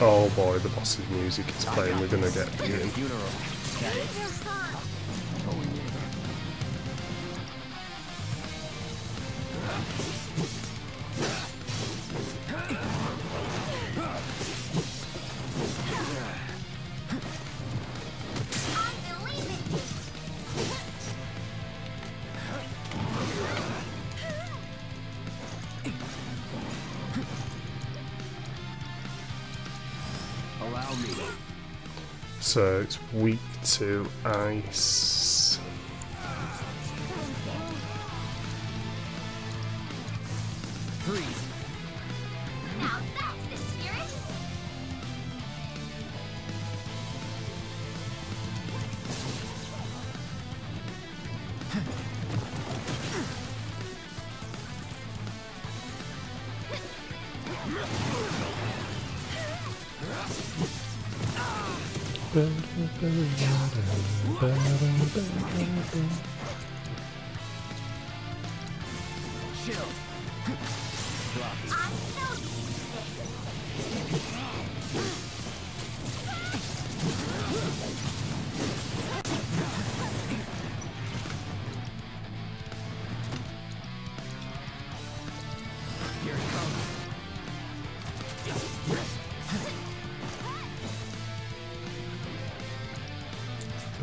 Oh boy, the boss's music is playing. We're gonna get beaten. So it's weak to ice. Now that's the spirit. Chill.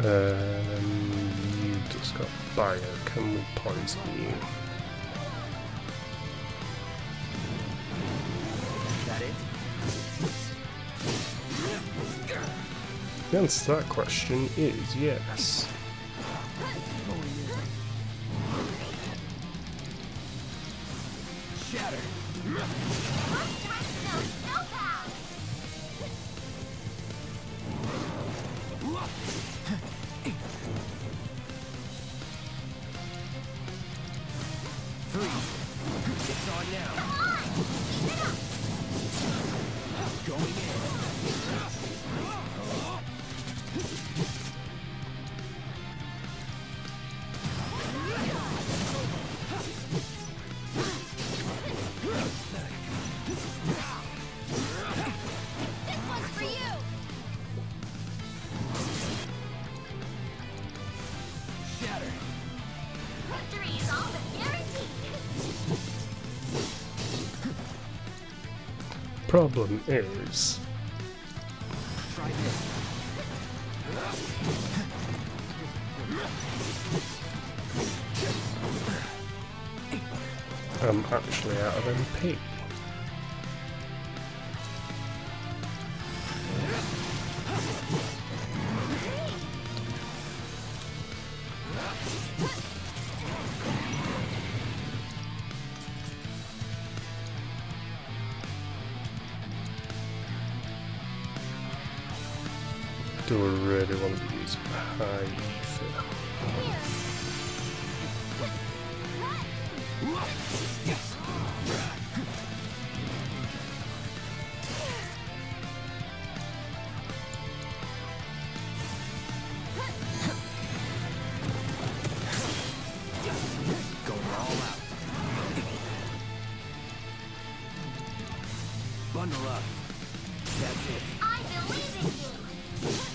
Um, you just got bio. Can we poison you? That it? The answer to that question is yes. Shatter. Going in. Problem is, I'm actually out of MP. Do I really want to be using high ether? Going all out. Bundle up. That's it. I believe in you.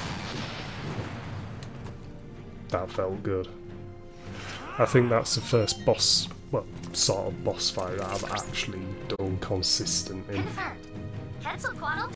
That felt good. I think that's the first boss, well, sort of boss fight that I've actually done consistent in. Confirmed. Quetzalcoatl